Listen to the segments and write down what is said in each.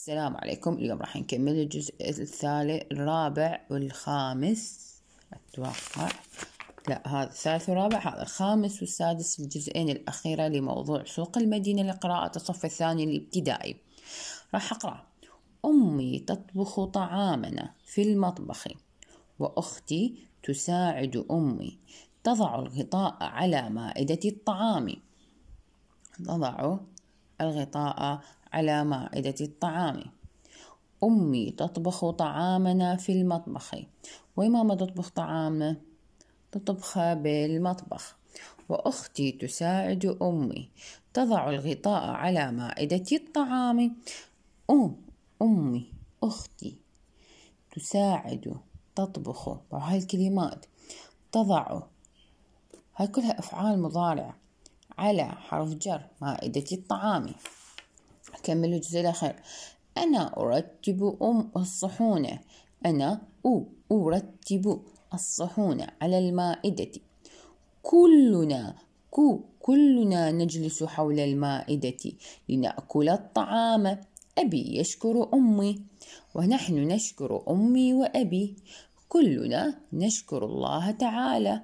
السلام عليكم. اليوم راح نكمل الجزء الثالث الرابع والخامس. أتوقع. لا هذا الثالث والرابع هذا الخامس والسادس الجزئين الأخيرة لموضوع سوق المدينة لقراءة الصف الثاني الابتدائي. راح أقرأ. أمي تطبخ طعامنا في المطبخ وأختي تساعد أمي تضع الغطاء على مائدة الطعام. تضع الغطاء على مائدة الطعام. أمي تطبخ طعامنا في المطبخ. وماما تطبخ طعام تطبخ بالمطبخ. وأختي تساعد أمي تضع الغطاء على مائدة الطعام. أم أمي أختي تساعد تطبخ. وهاي الكلمات تضع هاي كلها أفعال مضارعة على حرف جر مائدة الطعام. أكمل الجزء الأخير. أنا أرتب أم الصحون. أنا أو أرتب الصحون على المائدة. كلنا كو كلنا نجلس حول المائدة لنأكل الطعام. أبي يشكر أمي ونحن نشكر أمي وأبي. كلنا نشكر الله تعالى.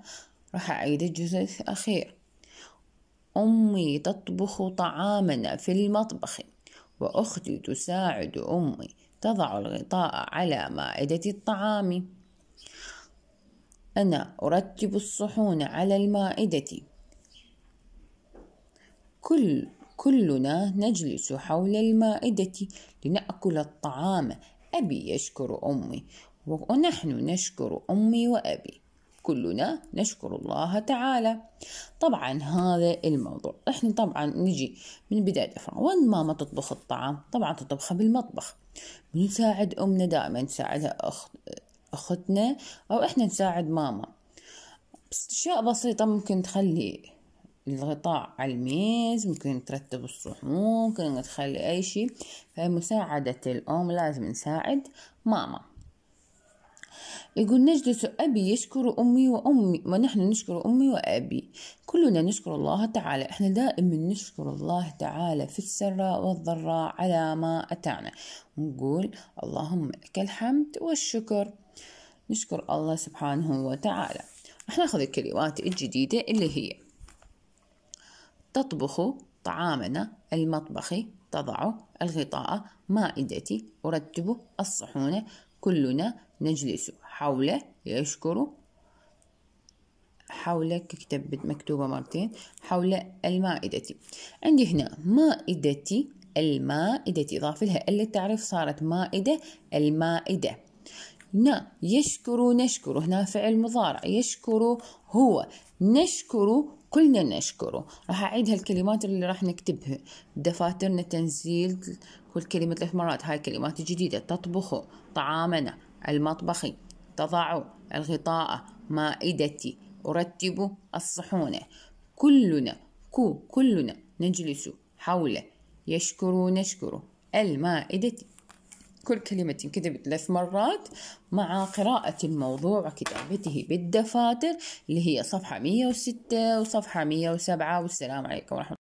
راح أعيد الجزء الأخير. أمي تطبخ طعامنا في المطبخ. وأختي تساعد أمي تضع الغطاء على مائدة الطعام. أنا أرتب الصحون على المائدة. كل كلنا نجلس حول المائدة لنأكل الطعام. أبي يشكر أمي ونحن نشكر أمي وأبي. كلنا نشكر الله تعالى. طبعا هذا الموضوع. إحنا طبعا نجي من بداية افرع وين ماما تطبخ الطعام؟ طبعا تطبخها بالمطبخ. نساعد أمنا دائما نساعدها أخت أختنا أو إحنا نساعد ماما. بس أشياء بسيطة ممكن تخلي الغطاء على الميز ممكن ترتب الصحون ممكن تخلي أي شيء. فمساعدة الأم لازم نساعد ماما. يقول نجلس أبي يشكر أمي وأمي ونحن نشكر أمي وأبي. كلنا نشكر الله تعالى. إحنا دائما نشكر الله تعالى في السراء والضراء على ما أتانا. ونقول اللهم لك الحمد والشكر. نشكر الله سبحانه وتعالى. راح ناخذ الكلمات الجديدة اللي هي تطبخ طعامنا المطبخ تضع الغطاء مائدتي أرتب الصحون كلنا نجلس حوله يشكر حول كتب مكتوبة مرتين حول المائدة. عندي هنا مائدتي المائدة إضاف لها ال التعريف صارت مائدة المائدة. نا يشكر نشكر. هنا فعل مضارع. يشكر هو. نشكر كلنا نشكره. راح أعيد هالكلمات اللي راح نكتبها. دفاترنا تنزيل كل كلمة ثلاث مرات. هاي كلمات جديدة. تطبخ طعامنا. المطبخ تضع الغطاء. مائدتي. أرتب الصحون كلنا. كو. كلنا. نجلس حول يشكر نشكر المائدة. كل كلمة تنكتب ثلاث مرات مع قراءة الموضوع وكتابته بالدفاتر اللي هي صفحة 106 وصفحة 107 والسلام عليكم ورحمة الله.